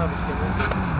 Abi, şey, ben de...